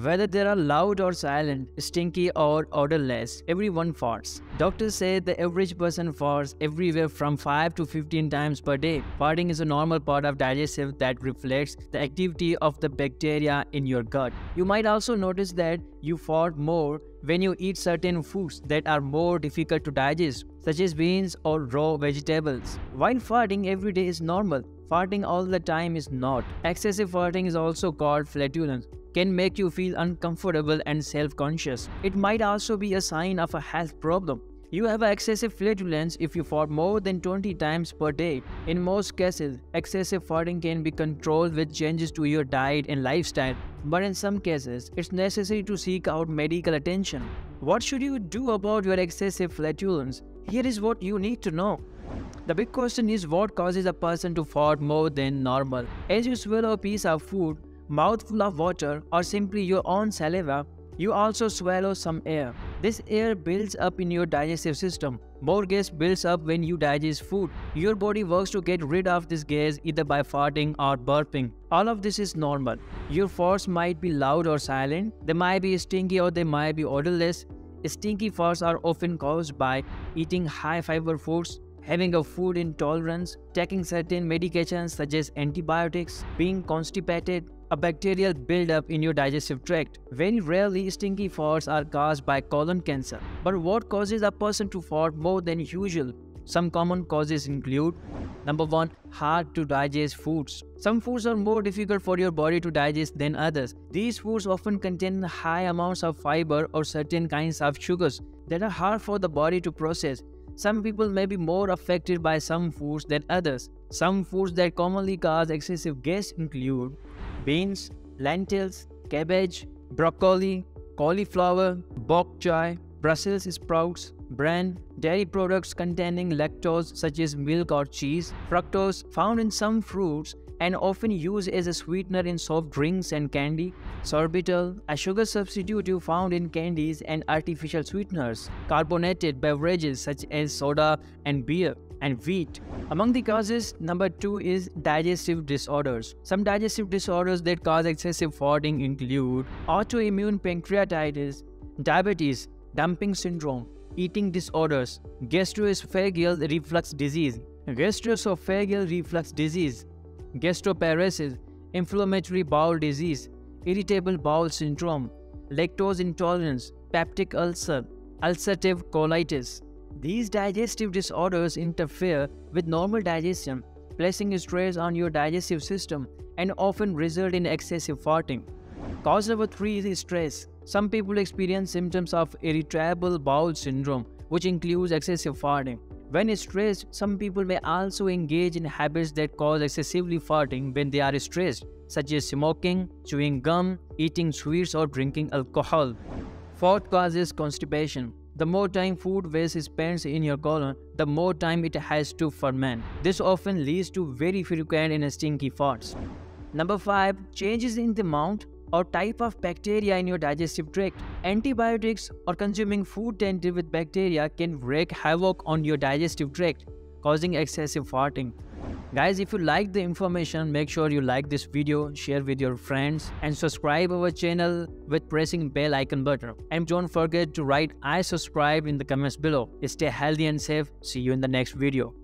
Whether they are loud or silent, stinky or odorless, everyone farts. Doctors say the average person farts everywhere from 5 to 15 times per day. Farting is a normal part of digestive that reflects the activity of the bacteria in your gut. You might also notice that you fart more when you eat certain foods that are more difficult to digest, such as beans or raw vegetables. While farting every day is normal, farting all the time is not. Excessive farting is also called flatulence can make you feel uncomfortable and self-conscious. It might also be a sign of a health problem. You have excessive flatulence if you fart more than 20 times per day. In most cases, excessive farting can be controlled with changes to your diet and lifestyle, but in some cases, it's necessary to seek out medical attention. What should you do about your excessive flatulence? Here is what you need to know. The big question is what causes a person to fart more than normal. As you swallow a piece of food, mouthful of water, or simply your own saliva, you also swallow some air. This air builds up in your digestive system. More gas builds up when you digest food. Your body works to get rid of this gas either by farting or burping. All of this is normal. Your farts might be loud or silent, they might be stinky or they might be odorless. Stinky farts are often caused by eating high fiber foods, having a food intolerance, taking certain medications such as antibiotics, being constipated, a bacterial buildup in your digestive tract. Very rarely, stinky farts are caused by colon cancer. But what causes a person to fart more than usual? Some common causes include Number 1. Hard to digest foods. Some foods are more difficult for your body to digest than others. These foods often contain high amounts of fiber or certain kinds of sugars that are hard for the body to process. Some people may be more affected by some foods than others. Some foods that commonly cause excessive gas include beans, lentils, cabbage, broccoli, cauliflower, bok choy, Brussels sprouts, bran, dairy products containing lactose such as milk or cheese, fructose found in some fruits and often used as a sweetener in soft drinks and candy, sorbitol, a sugar substitute found in candies and artificial sweeteners, carbonated beverages such as soda and beer, and wheat. Among the causes, number two is digestive disorders. Some digestive disorders that cause excessive farting include autoimmune pancreatitis, diabetes, dumping syndrome, eating disorders, gastroesophageal reflux disease, gastroesophageal reflux disease, gastroparesis, inflammatory bowel disease, irritable bowel syndrome, lactose intolerance, peptic ulcer, ulcerative colitis. These digestive disorders interfere with normal digestion, placing stress on your digestive system and often result in excessive farting. Cause number 3 is stress. Some people experience symptoms of irritable bowel syndrome, which includes excessive farting. When stressed, some people may also engage in habits that cause excessively farting when they are stressed, such as smoking, chewing gum, eating sweets, or drinking alcohol. Fourth cause is constipation. The more time food waste spends in your colon, the more time it has to ferment. This often leads to very frequent and stinky farts. Number 5. Changes in the amount or type of bacteria in your digestive tract. Antibiotics or consuming food tainted with bacteria can wreak havoc on your digestive tract, causing excessive farting. Guys, if you like the information, make sure you like this video, share with your friends and subscribe our channel with pressing bell icon button. And don't forget to write I subscribe in the comments below. Stay healthy and safe. See you in the next video.